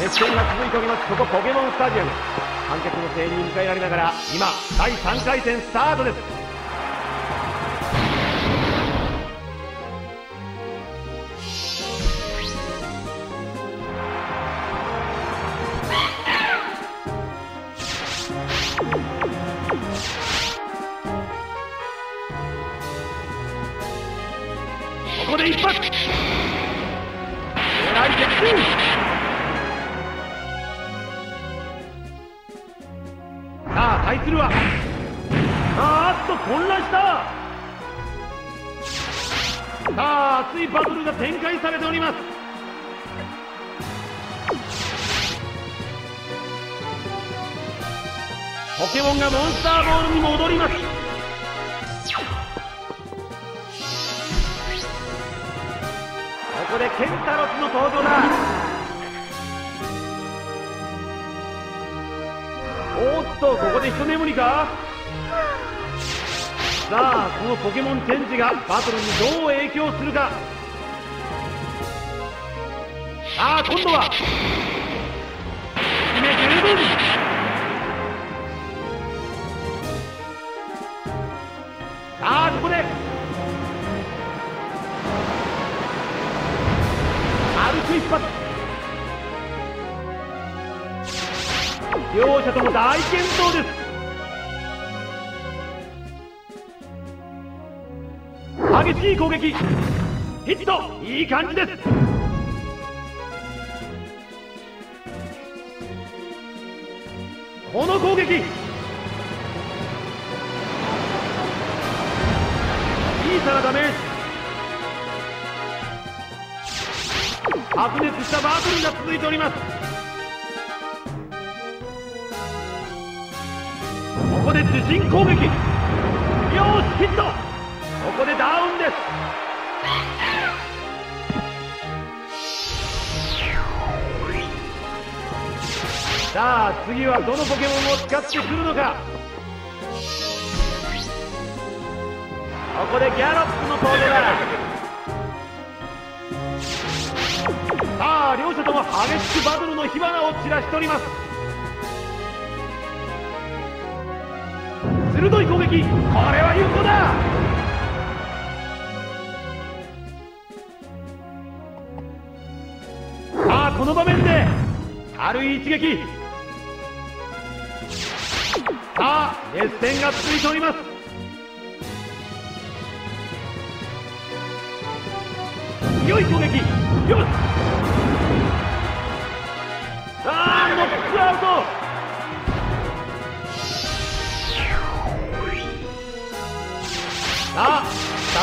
熱戦が続いておりますここポケモンスタジアム。観客の声援に迎えられながら今第3回戦スタートです。あーっと混乱した。さあ熱いバトルが展開されております。ポケモンがモンスターボールに戻ります。ここでケンタロスの登場だ。おっとここで一眠りか？さあこのポケモンチェンジがバトルにどう影響するか？さあ今度は決め十分。さあここで歩く一発者とも大健闘です。激しい攻撃。ヒットいい感じです。この攻撃。小さなダメージ。白熱したバトルが続いております。ここで自陣攻撃。よしヒット。ここでダウンです。さあ次はどのポケモンを使ってくるのか。ここでギャロップの登場だ。さあ両者とも激しくバトルの火花を散らしております。鋭い攻撃。これは有効だ。さあこの場面で軽い一撃。さあ熱戦が続いております。強い攻撃。よし。さあノックアウト。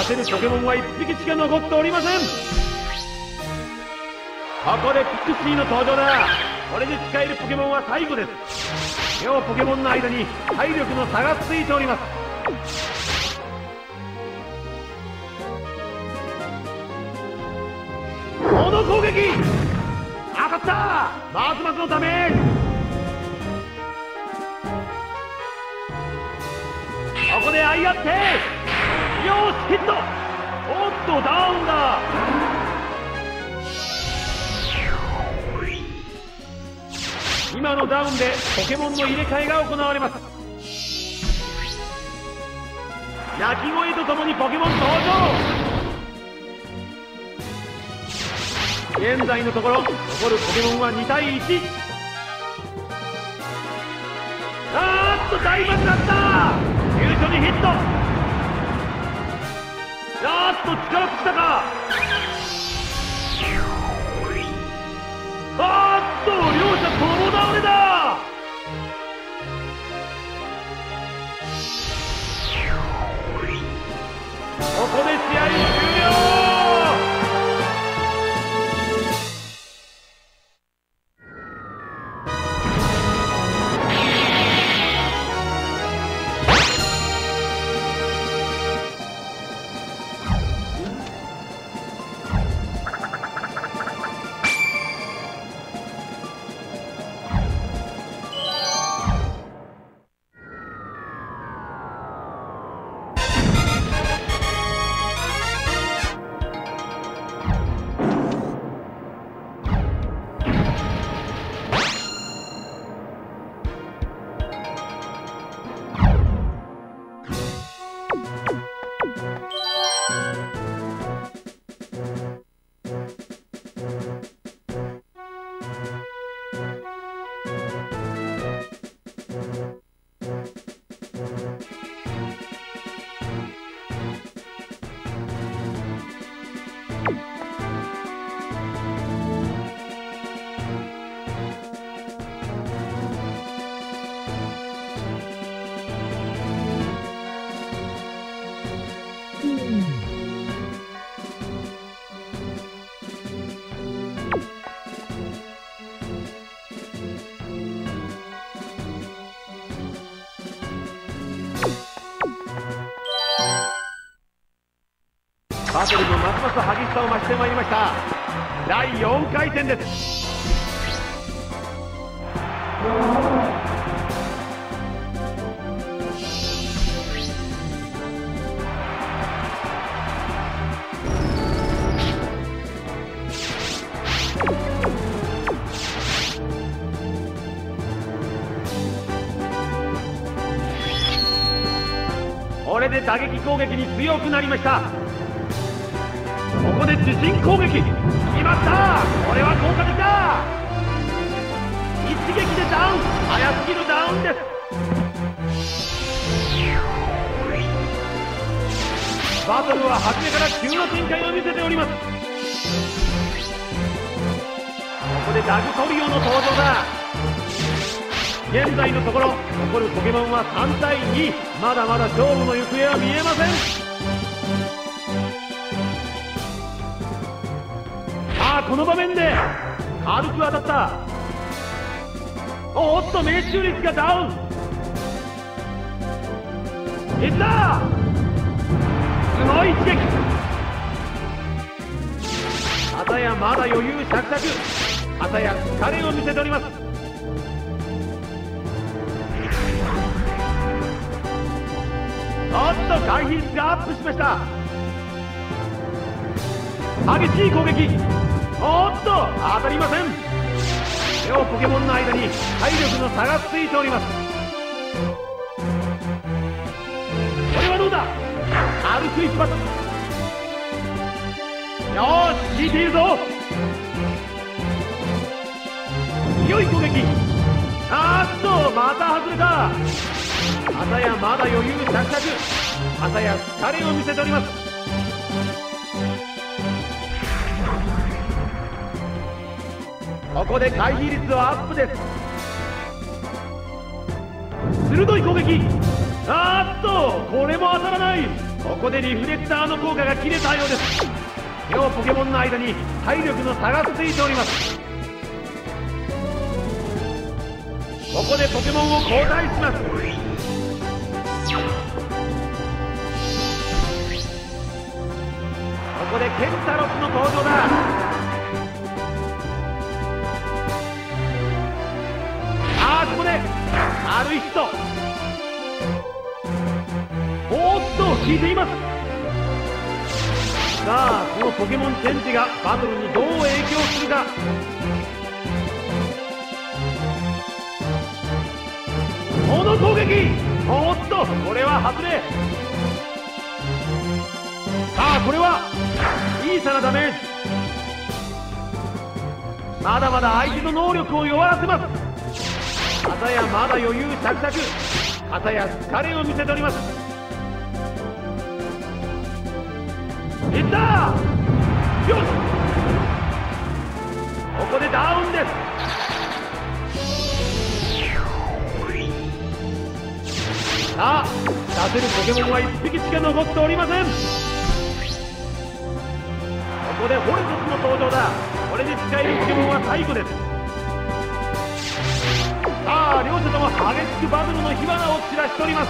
せるポケモンは1匹しか残っておりません。ここでピクシーの登場だ。これで使えるポケモンは最後です。両ポケモンの間に体力の差がついております。この攻撃当たった！マスマスのダメージここで相合ってよしヒット。おっとダウンだ。今のダウンでポケモンの入れ替えが行われます。鳴き声とともにポケモン登場。現在のところ残るポケモンは2対1あーっと大爆だ。った急所にヒット。やーっと力尽きたか。あーっと両者共倒れだ。ここでバトルもますます激しさを増してまいりました。第4回戦です。これで打撃攻撃に強くなりました。ここで受信攻撃。決まった。これは効果的だ。一撃でダウン。早すぎるダウンです。バトルは初めから急な展開を見せております。ここでダグトリオの登場だ。現在のところ残るポケモンは3対2まだまだ勝負の行方は見えません。この場面で軽く当たった。おっと命中率がダウン。いった！すごい一撃。片やまだ余裕しゃくしゃく片や疲れを見せております。おっと回避率がアップしました。激しい攻撃。おっと当たりません。両ポケモンの間に体力の差がついております。これはどうだ？軽く一発よし効いているぞ。強い攻撃。あっとまた外れた。朝やまだ余裕着々。朝や疲れを見せております。ここで回避率はアップです。鋭い攻撃。あーっとこれも当たらない。ここでリフレクターの効果が切れたようです。両ポケモンの間に体力の差がついております。ここでポケモンを交代します。こでケンタロスの登場だ。軽いヒットおっと効いています。さあこのポケモンチェンジがバトルにどう影響するか。この攻撃！おっとこれは外れ。さあこれは小さなダメージ。まだまだ相手の能力を弱らせます。片やまだ余裕着々片や疲れを見せております。いったよしここでダウンです。さあ出せるポケモンは1匹しか残っておりません。ここでホルトスの登場だ。これで使えるポケモンは最後です。さあ両者とも激しくバトルの火花を散らしております。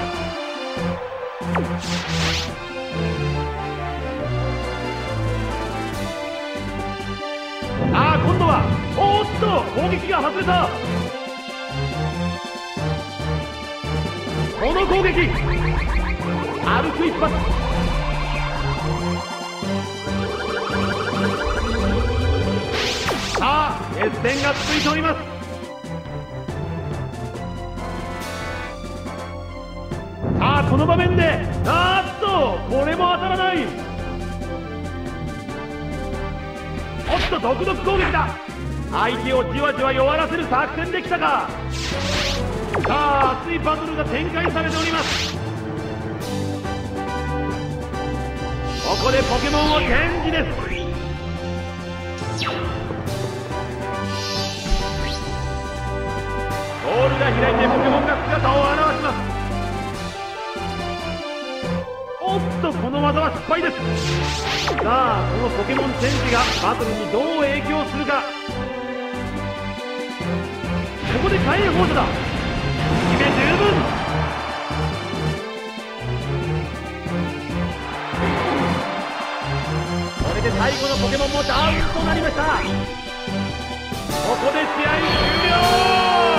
さあ今度はおっと攻撃が外れた。この攻撃歩く一発さあ熱戦が続いております。の場面であっとこれも当たらない。おっと独特攻撃だ。相手をじわじわ弱らせる作戦できたか。さあ熱いバトルが展開されております。ここでポケモンをチェンジです。ボールが開いてポケモンが姿を現とこの技は失敗です。さあこのポケモンチェンジがバトルにどう影響するか。ここで火炎放射だ。決め十分。これで最後のポケモンもダウンとなりました。ここで試合終了。